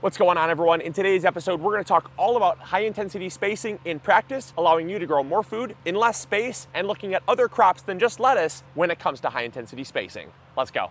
What's going on everyone? In today's episode, we're gonna talk all about high intensity spacing in practice, allowing you to grow more food in less space and looking at other crops than just lettuce when it comes to high intensity spacing. Let's go.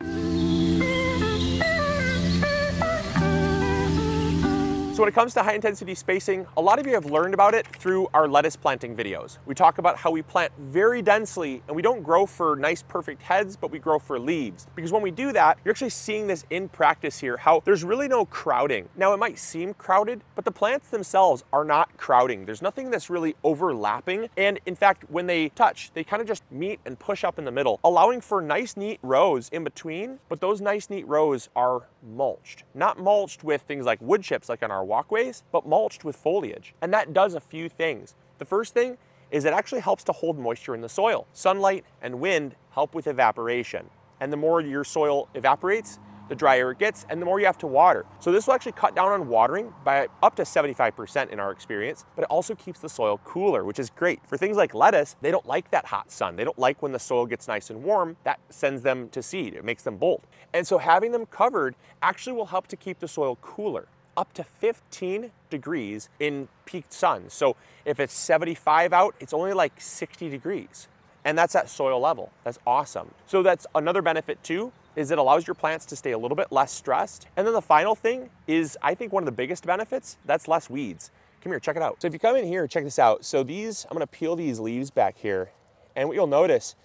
So when it comes to high intensity spacing, a lot of you have learned about it through our lettuce planting videos. We talk about how we plant very densely and we don't grow for nice perfect heads, but we grow for leaves. Because when we do that, you're actually seeing this in practice here, how there's really no crowding. Now it might seem crowded, but the plants themselves are not crowding. There's nothing that's really overlapping. And in fact, when they touch, they kind of just meet and push up in the middle, allowing for nice neat rows in between. But those nice neat rows are mulched, not mulched with things like wood chips like on our walkways, but mulched with foliage. And that does a few things. The first thing is it actually helps to hold moisture in the soil. Sunlight and wind help with evaporation. And the more your soil evaporates, the drier it gets and the more you have to water. So this will actually cut down on watering by up to 75% in our experience, but it also keeps the soil cooler, which is great. For things like lettuce, they don't like that hot sun. They don't like when the soil gets nice and warm. That sends them to seed. It makes them bolt. And so having them covered actually will help to keep the soil cooler up to 15 degrees in peak sun. So if it's 75 out, it's only like 60 degrees. And that's at soil level. That's awesome. So that's another benefit too, is it allows your plants to stay a little bit less stressed. And then the final thing is, I think one of the biggest benefits, that's less weeds. Come here, check it out. So if you come in here, check this out. So these, I'm gonna peel these leaves back here. And what you'll notice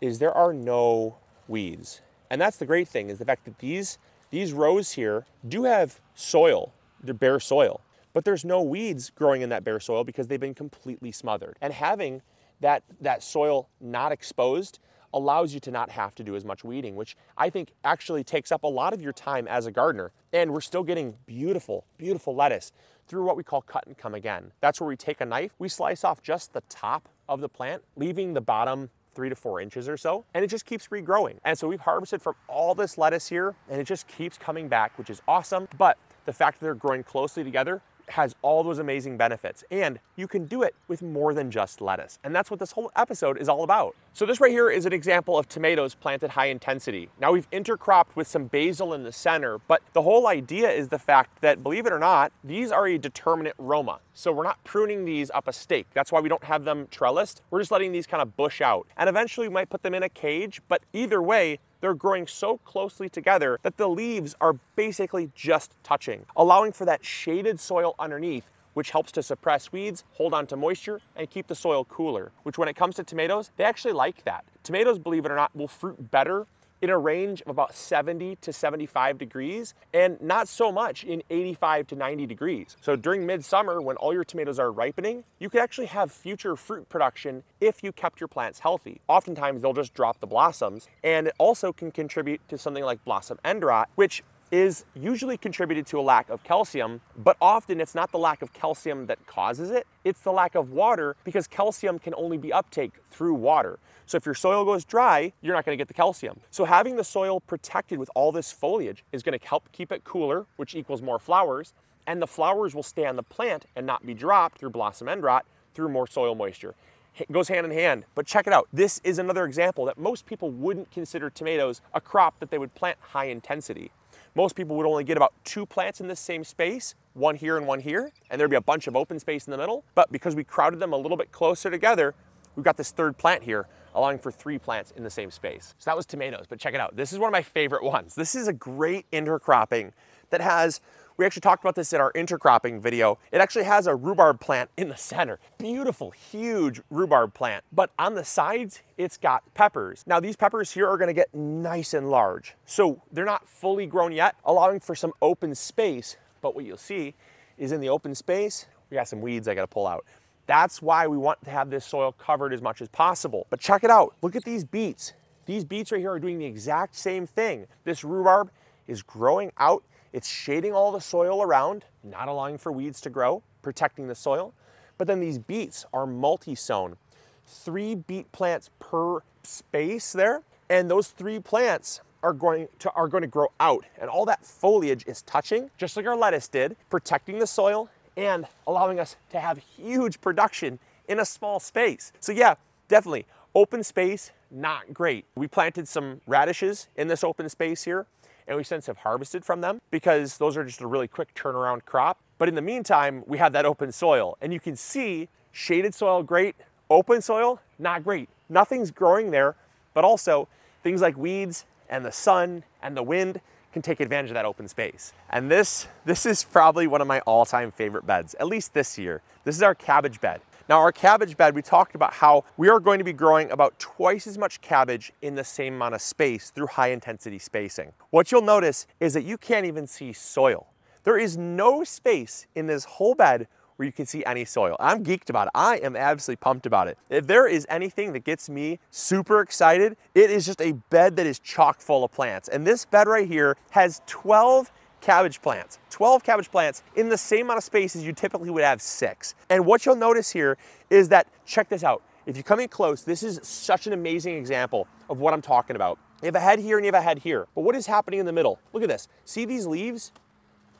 is there are no weeds. And that's the great thing is the fact that these, these rows here do have soil they're bare soil. But there's no weeds growing in that bare soil because they've been completely smothered. And having that, that soil not exposed allows you to not have to do as much weeding, which I think actually takes up a lot of your time as a gardener. And we're still getting beautiful, beautiful lettuce through what we call cut and come again. That's where we take a knife, we slice off just the top of the plant, leaving the bottom three to four inches or so, and it just keeps regrowing. And so we've harvested from all this lettuce here, and it just keeps coming back, which is awesome. But the fact that they're growing closely together has all those amazing benefits and you can do it with more than just lettuce. And that's what this whole episode is all about. So this right here is an example of tomatoes planted high intensity. Now we've intercropped with some basil in the center, but the whole idea is the fact that, believe it or not, these are a determinate roma. So we're not pruning these up a stake. That's why we don't have them trellised. We're just letting these kind of bush out. And eventually we might put them in a cage, but either way, they're growing so closely together that the leaves are basically just touching, allowing for that shaded soil underneath which helps to suppress weeds, hold on to moisture, and keep the soil cooler, which when it comes to tomatoes, they actually like that. Tomatoes, believe it or not, will fruit better in a range of about 70 to 75 degrees and not so much in 85 to 90 degrees. So during midsummer, when all your tomatoes are ripening, you could actually have future fruit production if you kept your plants healthy. Oftentimes they'll just drop the blossoms and it also can contribute to something like blossom end rot, which is usually contributed to a lack of calcium, but often it's not the lack of calcium that causes it, it's the lack of water because calcium can only be uptake through water. So if your soil goes dry, you're not gonna get the calcium. So having the soil protected with all this foliage is gonna help keep it cooler, which equals more flowers, and the flowers will stay on the plant and not be dropped through blossom end rot through more soil moisture. It goes hand in hand. But check it out. This is another example that most people wouldn't consider tomatoes a crop that they would plant high intensity. Most people would only get about two plants in this same space, one here and one here, and there'd be a bunch of open space in the middle. But because we crowded them a little bit closer together, we've got this third plant here, allowing for three plants in the same space. So that was tomatoes, but check it out. This is one of my favorite ones. This is a great intercropping that has we actually talked about this in our intercropping video. It actually has a rhubarb plant in the center. Beautiful, huge rhubarb plant. But on the sides, it's got peppers. Now these peppers here are gonna get nice and large. So they're not fully grown yet, allowing for some open space. But what you'll see is in the open space, we got some weeds I gotta pull out. That's why we want to have this soil covered as much as possible. But check it out, look at these beets. These beets right here are doing the exact same thing. This rhubarb is growing out it's shading all the soil around, not allowing for weeds to grow, protecting the soil. But then these beets are multi-sown. Three beet plants per space there. And those three plants are going to are going to grow out and all that foliage is touching just like our lettuce did protecting the soil and allowing us to have huge production in a small space so yeah definitely open space not great we planted some radishes in this open space here and we since have harvested from them because those are just a really quick turnaround crop. But in the meantime, we have that open soil and you can see shaded soil great, open soil not great. Nothing's growing there, but also things like weeds and the sun and the wind can take advantage of that open space. And this, this is probably one of my all-time favorite beds, at least this year. This is our cabbage bed. Now our cabbage bed, we talked about how we are going to be growing about twice as much cabbage in the same amount of space through high intensity spacing. What you'll notice is that you can't even see soil. There is no space in this whole bed where you can see any soil. I'm geeked about it. I am absolutely pumped about it. If there is anything that gets me super excited, it is just a bed that is chock full of plants. And this bed right here has 12 cabbage plants, 12 cabbage plants in the same amount of space as you typically would have six. And what you'll notice here is that, check this out. If you come in close, this is such an amazing example of what I'm talking about. You have a head here and you have a head here. But what is happening in the middle? Look at this. See these leaves?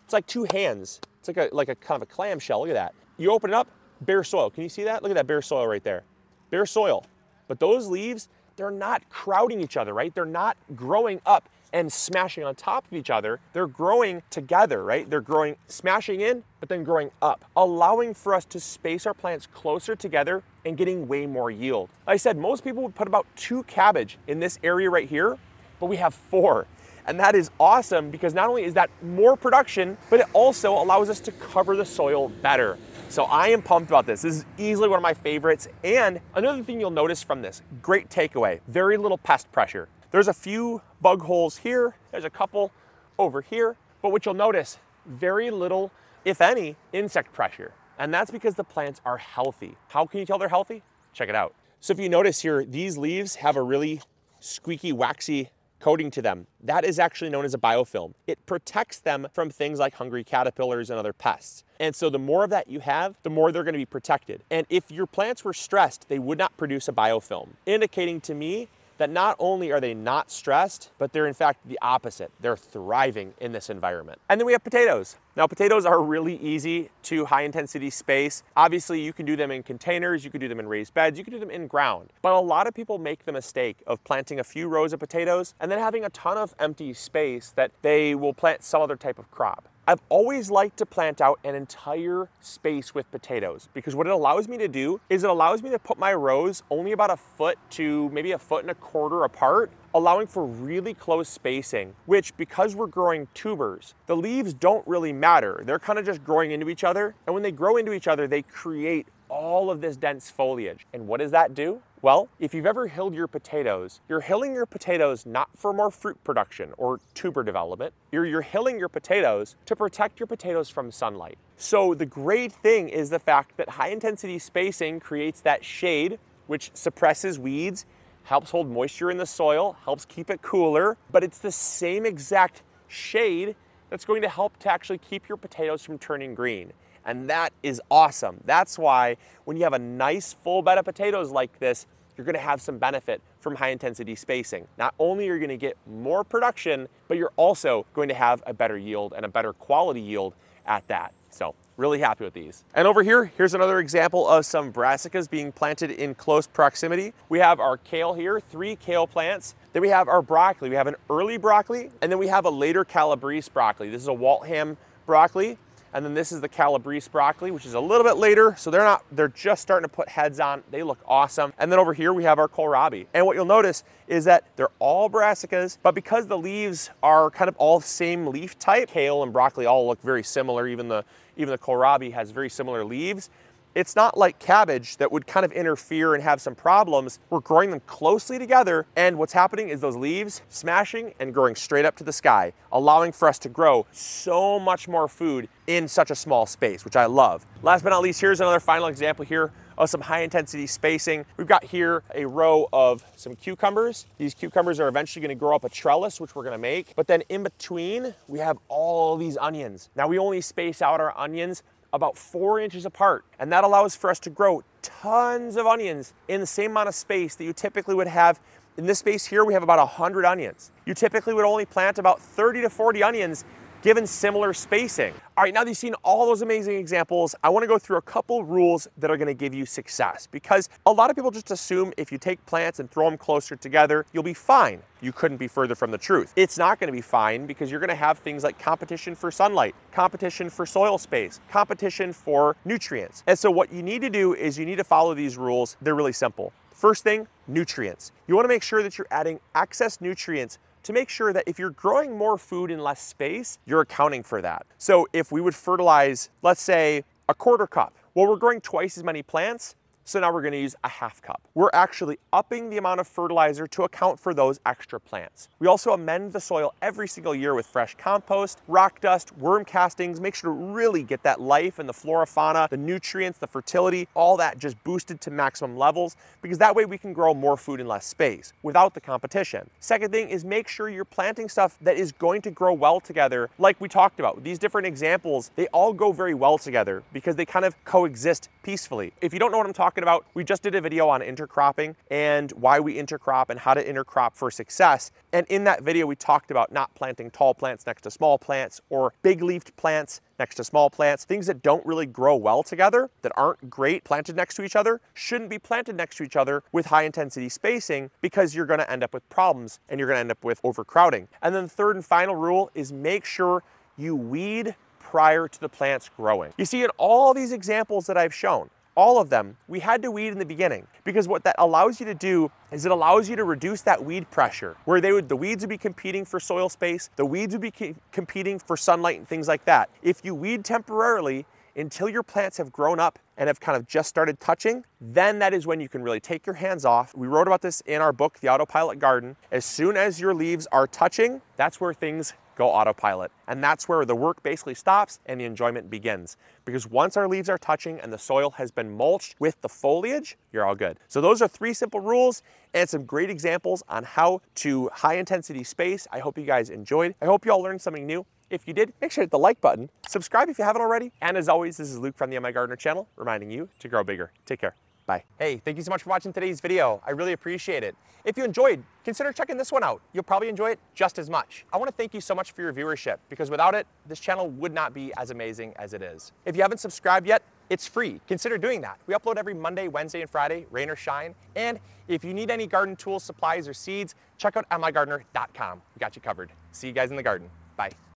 It's like two hands. It's like a, like a kind of a clamshell. Look at that. You open it up, bare soil. Can you see that? Look at that bare soil right there. Bare soil. But those leaves, they're not crowding each other, right? They're not growing up and smashing on top of each other. They're growing together, right? They're growing, smashing in, but then growing up, allowing for us to space our plants closer together and getting way more yield. Like I said, most people would put about two cabbage in this area right here, but we have four. And that is awesome because not only is that more production, but it also allows us to cover the soil better. So I am pumped about this. This is easily one of my favorites. And another thing you'll notice from this, great takeaway, very little pest pressure. There's a few bug holes here, there's a couple over here, but what you'll notice, very little, if any, insect pressure. And that's because the plants are healthy. How can you tell they're healthy? Check it out. So if you notice here, these leaves have a really squeaky, waxy coating to them. That is actually known as a biofilm. It protects them from things like hungry caterpillars and other pests. And so the more of that you have, the more they're gonna be protected. And if your plants were stressed, they would not produce a biofilm, indicating to me that not only are they not stressed, but they're in fact the opposite. They're thriving in this environment. And then we have potatoes. Now potatoes are really easy to high intensity space. Obviously you can do them in containers, you can do them in raised beds, you can do them in ground. But a lot of people make the mistake of planting a few rows of potatoes and then having a ton of empty space that they will plant some other type of crop. I've always liked to plant out an entire space with potatoes because what it allows me to do is it allows me to put my rows only about a foot to maybe a foot and a quarter apart, allowing for really close spacing, which because we're growing tubers, the leaves don't really matter. They're kind of just growing into each other. And when they grow into each other, they create all of this dense foliage. And what does that do? Well, if you've ever hilled your potatoes, you're hilling your potatoes not for more fruit production or tuber development. You're, you're hilling your potatoes to protect your potatoes from sunlight. So the great thing is the fact that high intensity spacing creates that shade, which suppresses weeds, helps hold moisture in the soil, helps keep it cooler, but it's the same exact shade that's going to help to actually keep your potatoes from turning green. And that is awesome. That's why when you have a nice full bed of potatoes like this, you're gonna have some benefit from high intensity spacing. Not only are you gonna get more production, but you're also going to have a better yield and a better quality yield at that. So really happy with these. And over here, here's another example of some brassicas being planted in close proximity. We have our kale here, three kale plants. Then we have our broccoli. We have an early broccoli, and then we have a later calabrese broccoli. This is a Waltham broccoli. And then this is the Calabrese broccoli, which is a little bit later. So they're not, they're just starting to put heads on. They look awesome. And then over here we have our kohlrabi. And what you'll notice is that they're all brassicas, but because the leaves are kind of all same leaf type, kale and broccoli all look very similar. Even the, even the kohlrabi has very similar leaves. It's not like cabbage that would kind of interfere and have some problems. We're growing them closely together and what's happening is those leaves smashing and growing straight up to the sky, allowing for us to grow so much more food in such a small space, which I love. Last but not least, here's another final example here of some high intensity spacing. We've got here a row of some cucumbers. These cucumbers are eventually gonna grow up a trellis, which we're gonna make. But then in between, we have all these onions. Now we only space out our onions about four inches apart. And that allows for us to grow tons of onions in the same amount of space that you typically would have. In this space here, we have about 100 onions. You typically would only plant about 30 to 40 onions given similar spacing. All right, now that you've seen all those amazing examples, I wanna go through a couple rules that are gonna give you success because a lot of people just assume if you take plants and throw them closer together, you'll be fine. You couldn't be further from the truth. It's not gonna be fine because you're gonna have things like competition for sunlight, competition for soil space, competition for nutrients. And so what you need to do is you need to follow these rules. They're really simple. First thing, nutrients. You wanna make sure that you're adding excess nutrients to make sure that if you're growing more food in less space, you're accounting for that. So if we would fertilize, let's say a quarter cup, well, we're growing twice as many plants, so now we're gonna use a half cup. We're actually upping the amount of fertilizer to account for those extra plants. We also amend the soil every single year with fresh compost, rock dust, worm castings, make sure to really get that life and the flora, fauna, the nutrients, the fertility, all that just boosted to maximum levels because that way we can grow more food in less space without the competition. Second thing is make sure you're planting stuff that is going to grow well together like we talked about. These different examples, they all go very well together because they kind of coexist peacefully. If you don't know what I'm talking talking about, we just did a video on intercropping and why we intercrop and how to intercrop for success. And in that video, we talked about not planting tall plants next to small plants or big leafed plants next to small plants. Things that don't really grow well together, that aren't great planted next to each other, shouldn't be planted next to each other with high intensity spacing because you're gonna end up with problems and you're gonna end up with overcrowding. And then the third and final rule is make sure you weed prior to the plants growing. You see in all these examples that I've shown, all of them, we had to weed in the beginning because what that allows you to do is it allows you to reduce that weed pressure where they would, the weeds would be competing for soil space, the weeds would be competing for sunlight and things like that. If you weed temporarily until your plants have grown up and have kind of just started touching, then that is when you can really take your hands off. We wrote about this in our book, The Autopilot Garden. As soon as your leaves are touching, that's where things go autopilot. And that's where the work basically stops and the enjoyment begins. Because once our leaves are touching and the soil has been mulched with the foliage, you're all good. So those are three simple rules and some great examples on how to high intensity space. I hope you guys enjoyed. I hope you all learned something new. If you did, make sure to hit the like button, subscribe if you haven't already. And as always, this is Luke from the MI Gardener channel, reminding you to grow bigger. Take care. Bye. Hey, thank you so much for watching today's video. I really appreciate it. If you enjoyed, consider checking this one out. You'll probably enjoy it just as much. I wanna thank you so much for your viewership because without it, this channel would not be as amazing as it is. If you haven't subscribed yet, it's free. Consider doing that. We upload every Monday, Wednesday, and Friday, rain or shine. And if you need any garden tools, supplies, or seeds, check out migardener.com. We got you covered. See you guys in the garden. Bye.